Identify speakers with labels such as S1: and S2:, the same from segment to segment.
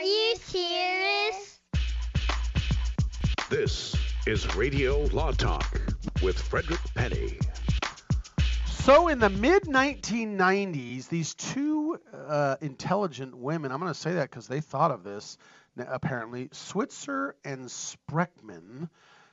S1: Are you serious?
S2: This is Radio Law Talk with Frederick Penney.
S3: So, in the mid 1990s, these two uh, intelligent women, I'm going to say that because they thought of this apparently, Switzer and Spreckman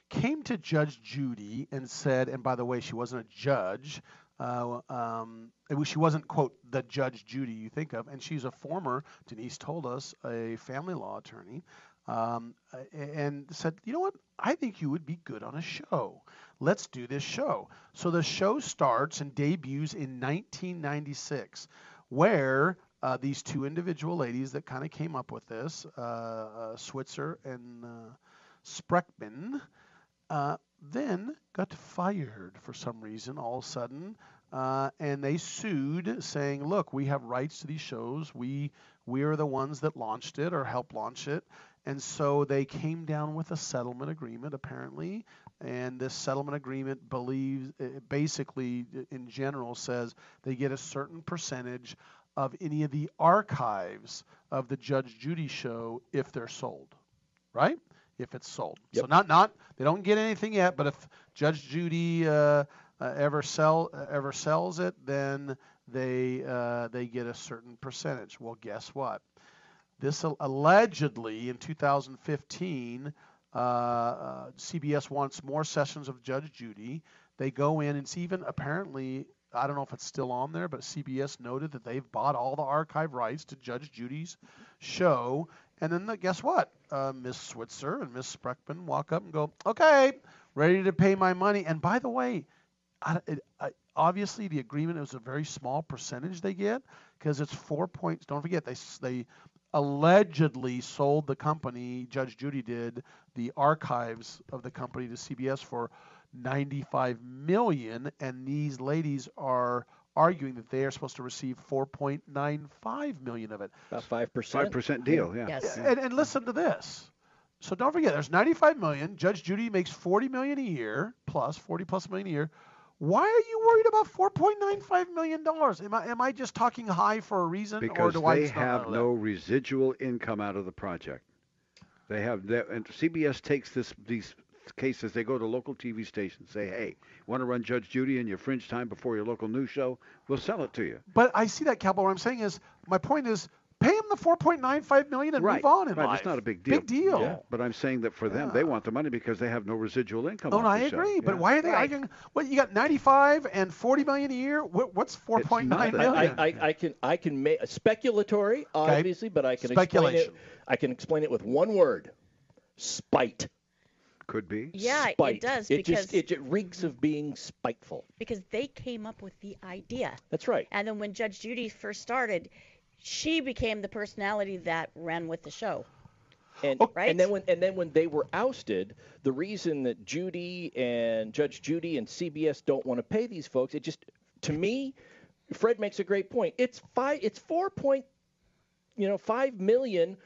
S3: came to Judge Judy and said, and by the way, she wasn't a judge. Uh, um, she wasn't, quote, the Judge Judy you think of, and she's a former, Denise told us, a family law attorney, um, and said, you know what, I think you would be good on a show. Let's do this show. So the show starts and debuts in 1996, where uh, these two individual ladies that kind of came up with this, uh, uh, Switzer and uh, Spreckman, uh, then got fired for some reason all of a sudden. Uh, and they sued, saying, "Look, we have rights to these shows. We we are the ones that launched it or helped launch it." And so they came down with a settlement agreement, apparently. And this settlement agreement believes, basically, in general, says they get a certain percentage of any of the archives of the Judge Judy show if they're sold, right? If it's sold. Yep. So not not they don't get anything yet, but if Judge Judy uh, uh, ever sell uh, ever sells it, then they uh, they get a certain percentage. Well, guess what? This allegedly in 2015, uh, uh, CBS wants more sessions of Judge Judy. They go in, and it's even apparently I don't know if it's still on there, but CBS noted that they've bought all the archive rights to Judge Judy's show. And then the, guess what? Uh, Miss Switzer and Miss Spreckman walk up and go, "Okay, ready to pay my money." And by the way, I, it, I, obviously the agreement is a very small percentage they get because it's four points. Don't forget they they allegedly sold the company. Judge Judy did the archives of the company to CBS for 95 million, and these ladies are arguing that they are supposed to receive 4.95 million of it.
S4: About five percent.
S5: Five percent deal, yeah.
S6: Yes.
S3: And, and listen to this. So don't forget, there's 95 million. Judge Judy makes 40 million a year, plus 40 plus million a year. Why are you worried about 4.95 million dollars? Am I am I just talking high for a reason,
S5: because
S3: or do I
S5: they have no residual income out of the project. They have that, and CBS takes this these cases, they go to local TV stations, say, "Hey, want to run Judge Judy in your fringe time before your local news show? We'll sell it to you."
S3: But I see that, Cowboy. What I'm saying is, my point is, pay them the 4.95 million and
S5: right.
S3: move on in
S5: right.
S3: life.
S5: It's not a big deal.
S3: Big deal.
S5: Yeah. But I'm saying that for them,
S3: Yeah.
S5: they want the money because they have no residual income.
S3: Oh, no, I
S5: the show.
S3: agree. But
S5: Yeah.
S3: why are they
S6: Right.
S3: arguing? What you got 95 and 40 million a year? What, what's 4.9
S5: nothing.
S3: million?
S4: I, I, I can I can make speculatory, obviously, but I can explain it. I can explain it with one word: spite.
S5: Could be.
S6: Yeah,
S4: Spite.
S6: it does
S4: It
S6: because
S4: just it, it reeks of being spiteful.
S6: because they came up with the idea.
S4: That's right.
S6: And then when Judge Judy first started, she became the personality that ran with the show.
S4: And, oh,
S6: Right?
S4: and then when and then when they were ousted, the reason that Judy and Judge Judy and CBS don't want to pay these folks, it just to me, Fred makes a great point. It's five. It's four point, you know, five million.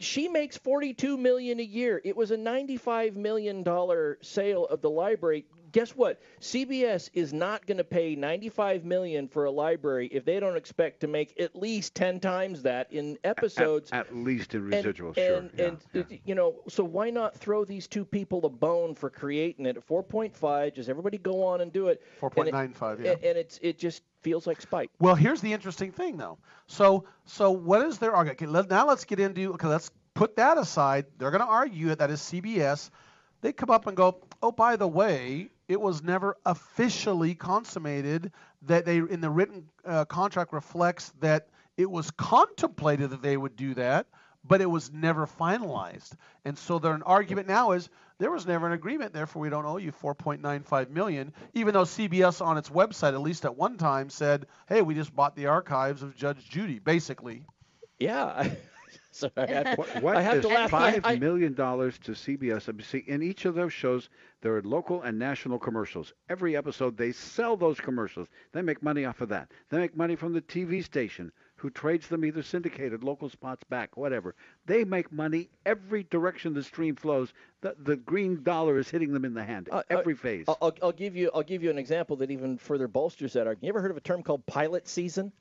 S4: She makes forty-two million a year. It was a ninety-five million dollar sale of the library. Guess what? CBS is not going to pay 95 million for a library if they don't expect to make at least 10 times that in episodes.
S5: At, at least in
S4: And-
S5: sure.
S4: and,
S5: yeah,
S4: and
S5: yeah.
S4: you know, so why not throw these two people a bone for creating it at 4.5? Just everybody go on and do it. And it-
S3: 4.95, yeah.
S4: And, and it's it just feels like spite.
S3: Well, here's the interesting thing, though. So, so what is their argument? Okay, let, now let's get into. Okay, let's put that aside. They're going to argue that is CBS. They come up and go, oh, by the way, it was never officially consummated. That they in the written uh, contract reflects that it was contemplated that they would do that, but it was never finalized. And so their argument now is there was never an agreement, therefore we don't owe you 4.95 million, even though CBS on its website, at least at one time, said, "Hey, we just bought the archives of Judge Judy." Basically,
S4: Yeah. so I have to,
S5: What, what
S4: I have
S5: is
S4: to laugh.
S5: five
S4: I- I-
S5: million dollars to CBS? I See, in each of those shows, there are local and national commercials. Every episode, they sell those commercials. They make money off of that. They make money from the TV station, who trades them either syndicated, local spots back, whatever. They make money every direction the stream flows. The, the green dollar is hitting them in the hand
S4: Uh, uh,
S5: every phase.
S4: I'll, I'll, I'll give you I'll give you an example that even further bolsters that argument. You ever heard of a term called pilot season?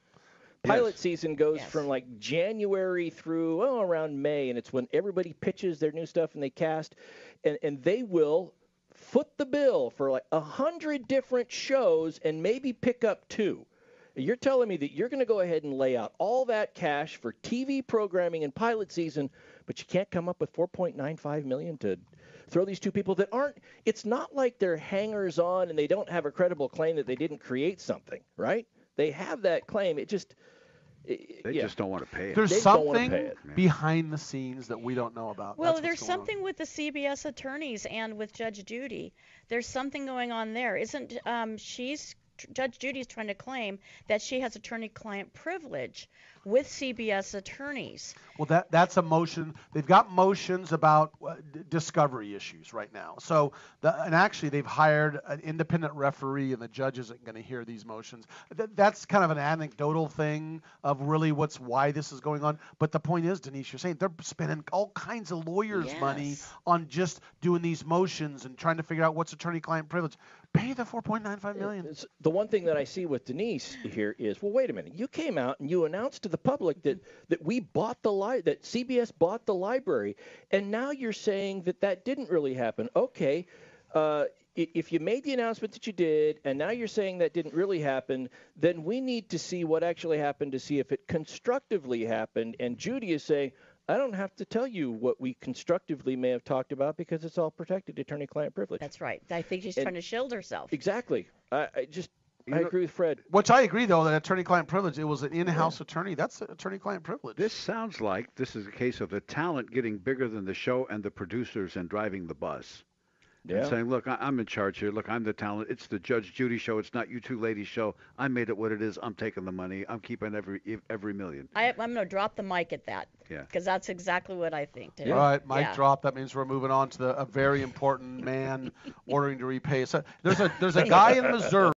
S4: Pilot
S5: Yes.
S4: season goes
S6: Yes.
S4: from like January through oh around May, and it's when everybody pitches their new stuff and they cast, and and they will foot the bill for like a hundred different shows and maybe pick up two. You're telling me that you're going to go ahead and lay out all that cash for TV programming and pilot season, but you can't come up with 4.95 million to throw these two people that aren't. It's not like they're hangers on and they don't have a credible claim that they didn't create something, right? They have that claim. It just
S5: they
S4: yeah.
S5: just don't want to pay it.
S3: There's
S4: They
S3: something
S4: pay it.
S3: Behind the scenes that we don't know about.
S6: Well,
S3: That's
S6: there's
S3: what's going on.
S6: something with the CBS attorneys and with Judge Judy. There's something going on there. Isn't um, she's Judge Judy's trying to claim that she has attorney-client privilege with CBS attorneys.
S3: Well, that that's a motion. They've got motions about uh, d- discovery issues right now. So, the, and actually, they've hired an independent referee, and the judge isn't going to hear these motions. Th- that's kind of an anecdotal thing of really what's why this is going on. But the point is, Denise, you're saying they're spending all kinds of lawyers' money on just doing these motions and trying to figure out what's attorney-client privilege. Pay the 4.95 million.
S4: It's- The one thing that I see with Denise here is, well, wait a minute. You came out and you announced to the public that that we bought the li- that CBS bought the library, and now you're saying that that didn't really happen. Okay. Uh, if you made the announcement that you did, and now you're saying that didn't really happen, then we need to see what actually happened to see if it constructively happened. And Judy is saying, I don't have to tell you what we constructively may have talked about because it's all protected attorney-client privilege.
S6: That's right. I think she's
S4: And-
S6: trying to shield herself.
S4: Exactly. I, I just I
S5: know-
S4: agree with Fred.
S3: Which I agree, though, that attorney-client privilege. It was an in-house attorney. That's attorney-client privilege.
S5: This sounds like this is a case of the talent getting bigger than the show and the producers and driving the bus. And saying, look, I- I'm in charge here. Look, I'm the talent. It's the Judge Judy show. It's not you two ladies show. I made it what it is. I'm taking the money. I'm keeping every every million.
S6: I, I'm going to drop the mic at that.
S5: Yeah.
S6: Because that's exactly what I think. Too.
S3: All right, mic
S6: Yeah.
S3: drop. That means we're moving on to the, a very important man ordering to repay. So there's a there's a guy in Missouri.